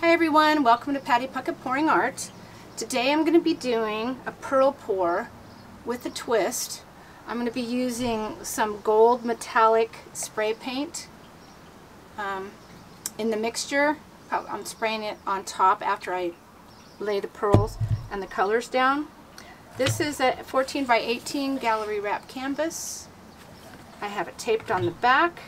Hi everyone, welcome to Patty Puckett Pouring Art. Today I'm going to be doing a pearl pour with a twist. I'm going to be using some gold metallic spray paint um, in the mixture. I'm spraying it on top after I lay the pearls and the colors down. This is a 14 by 18 gallery wrap canvas. I have it taped on the back.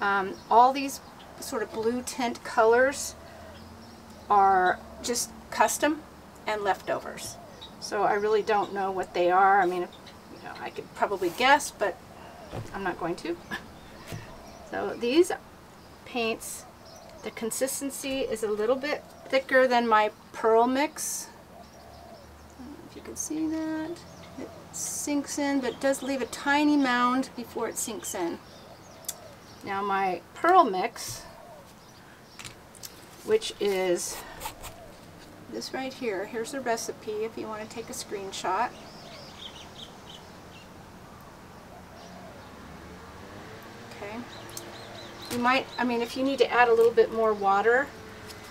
Um, all these sort of blue tint colors are just custom and leftovers. So I really don't know what they are. I mean, you know, I could probably guess, but I'm not going to. So these paints, the consistency is a little bit thicker than my pearl mix. if you can see that. It sinks in, but does leave a tiny mound before it sinks in. Now my pearl mix which is this right here. Here's the recipe if you want to take a screenshot. Okay. You might, I mean, if you need to add a little bit more water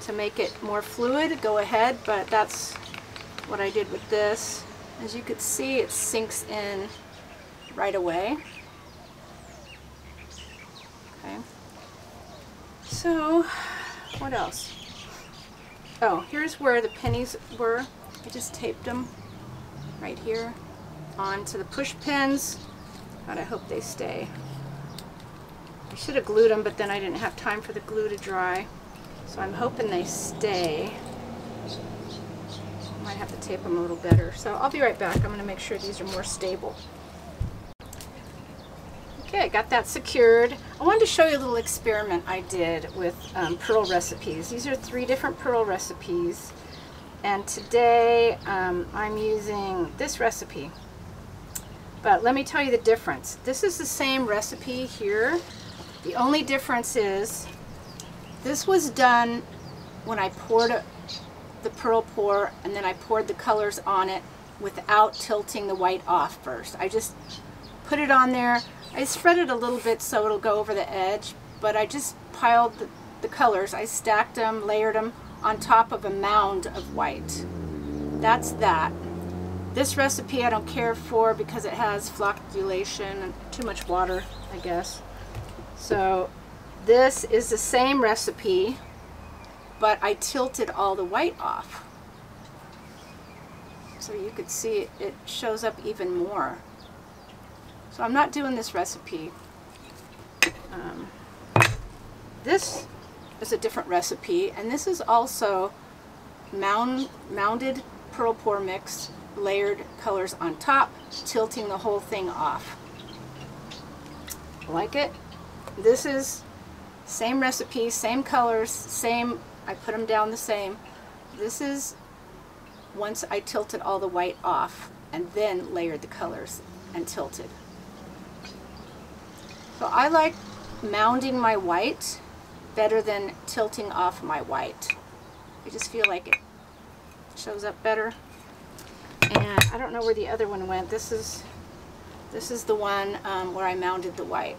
to make it more fluid, go ahead, but that's what I did with this. As you can see, it sinks in right away. Okay. So, what else? Oh, here's where the pennies were. I just taped them right here onto the push pins. God, I hope they stay. I should have glued them, but then I didn't have time for the glue to dry. So I'm hoping they stay. Might have to tape them a little better. So I'll be right back. I'm going to make sure these are more stable. Okay, I got that secured. I wanted to show you a little experiment I did with um, pearl recipes. These are three different pearl recipes. And today um, I'm using this recipe. But let me tell you the difference. This is the same recipe here. The only difference is this was done when I poured a, the pearl pour and then I poured the colors on it without tilting the white off first. I just put it on there I spread it a little bit so it'll go over the edge, but I just piled the, the colors. I stacked them, layered them on top of a mound of white. That's that. This recipe I don't care for because it has flocculation and too much water, I guess. So this is the same recipe, but I tilted all the white off. So you could see it shows up even more. So I'm not doing this recipe. Um, this is a different recipe, and this is also mound, mounded pearl pour mix, layered colors on top, tilting the whole thing off. Like it? This is same recipe, same colors, same, I put them down the same. This is once I tilted all the white off and then layered the colors and tilted. So I like mounding my white better than tilting off my white. I just feel like it shows up better. And I don't know where the other one went. This is this is the one um, where I mounded the white.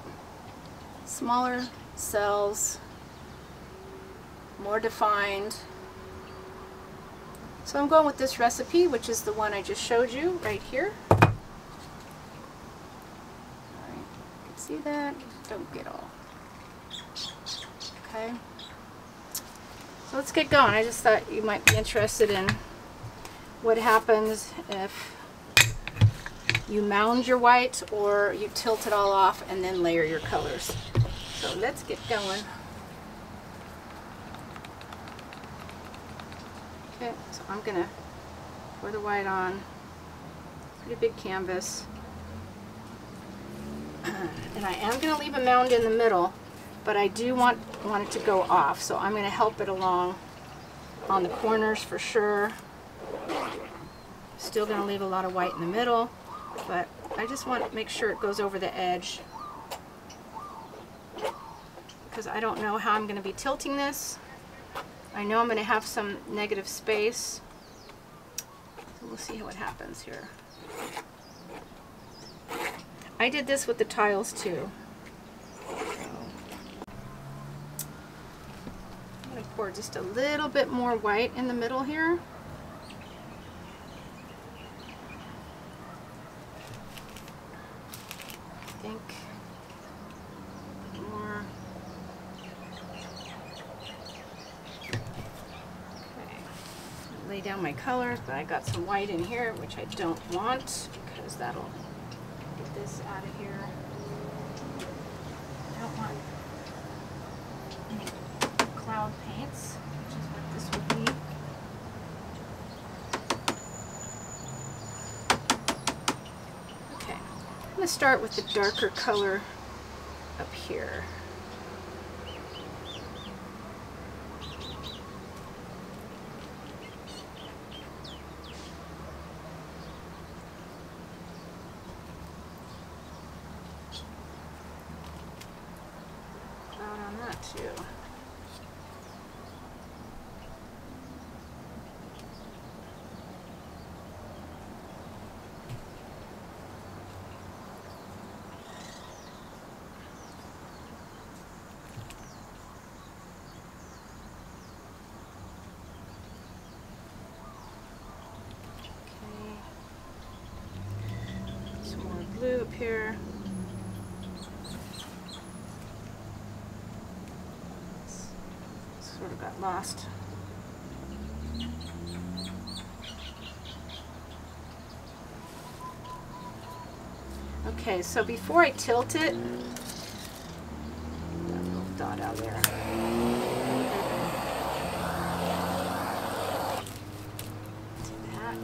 Smaller cells, more defined. So I'm going with this recipe, which is the one I just showed you right here. See that? Don't get all. Okay. So let's get going. I just thought you might be interested in what happens if you mound your white or you tilt it all off and then layer your colors. So let's get going. Okay, so I'm to pour the white on. Pretty big canvas. And I am going to leave a mound in the middle, but I do want, want it to go off. So I'm going to help it along on the corners for sure. Still going to leave a lot of white in the middle, but I just want to make sure it goes over the edge because I don't know how I'm going to be tilting this. I know I'm going to have some negative space. So we'll see what happens here. I did this with the tiles too. I'm going to pour just a little bit more white in the middle here. I think more. Okay. Lay down my colors, but I got some white in here, which I don't want because that'll this out of here. I don't want any cloud paints, which is what this would be. Okay, I'm going to start with the darker color up here. Cloud on that too. Okay. Some more blue up here. Sort of got lost. Okay, so before I tilt it, that little dot out there. That.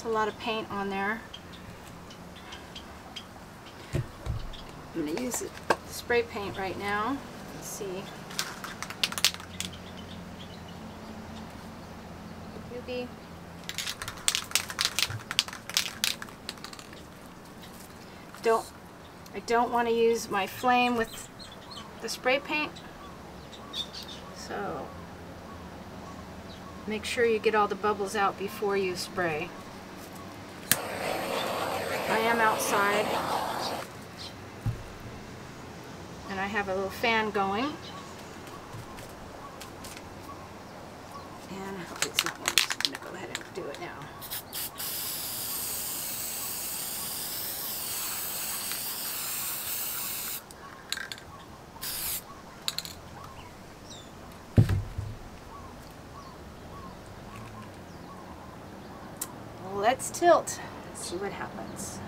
That's a lot of paint on there. I'm going to use spray paint right now. Let's see. Don't I don't want to use my flame with the spray paint. So make sure you get all the bubbles out before you spray. I am outside and I have a little fan going. And I hope it's not one. I'm going to go ahead and do it now. Let's tilt. See what happens.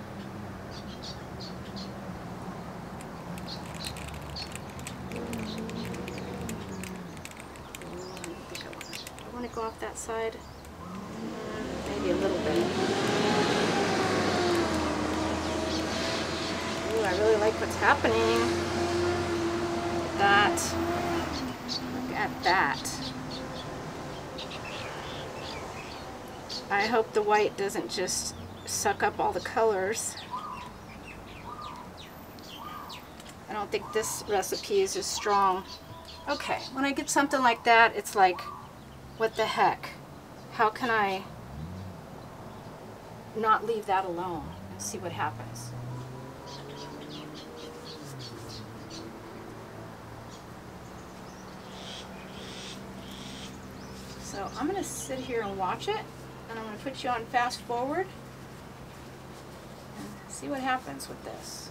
I want to go off that side. Maybe a little bit. Ooh, I really like what's happening. Look at that. Look at that. I hope the white doesn't just suck up all the colors. I don't think this recipe is as strong. Okay, when I get something like that, it's like, what the heck? How can I not leave that alone and see what happens? So I'm going to sit here and watch it and I'm going to put you on fast forward see what happens with this.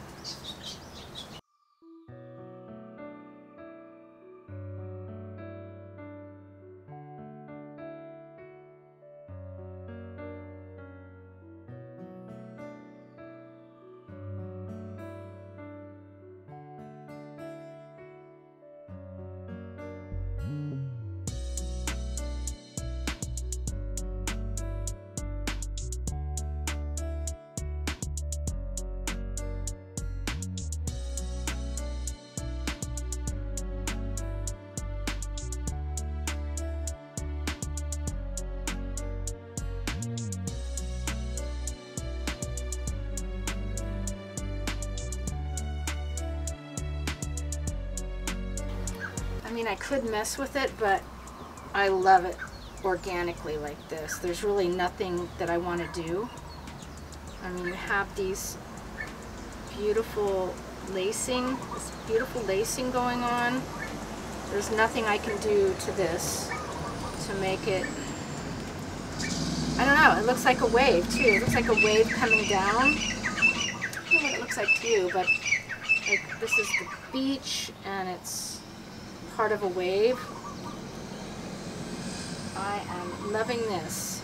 I mean, I could mess with it, but I love it organically like this. There's really nothing that I want to do. I mean, you have these beautiful lacing, this beautiful lacing going on. There's nothing I can do to this to make it, I don't know, it looks like a wave too. It looks like a wave coming down. I don't know what it looks like to you, but like this is the beach and it's part of a wave. I am loving this.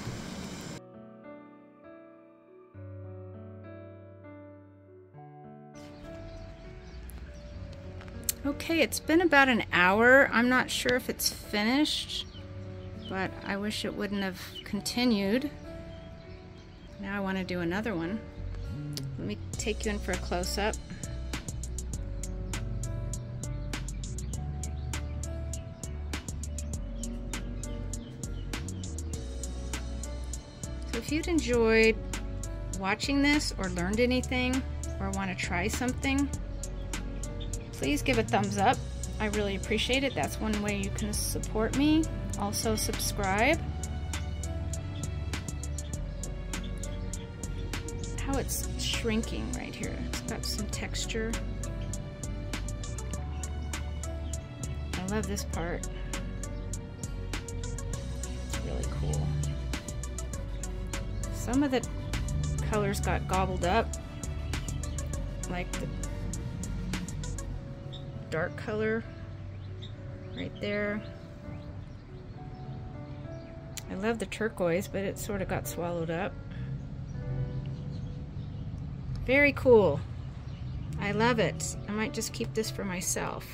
Okay, it's been about an hour. I'm not sure if it's finished, but I wish it wouldn't have continued. Now I want to do another one. Let me take you in for a close-up. If you'd enjoyed watching this or learned anything or want to try something, please give a thumbs up. I really appreciate it. That's one way you can support me. Also subscribe. How it's shrinking right here. It's got some texture. I love this part. It's really cool. Some of the colors got gobbled up, like the dark color right there. I love the turquoise, but it sort of got swallowed up. Very cool. I love it. I might just keep this for myself.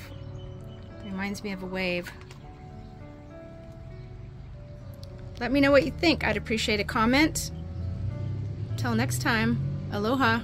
Reminds me of a wave. Let me know what you think. I'd appreciate a comment. Till next time, aloha.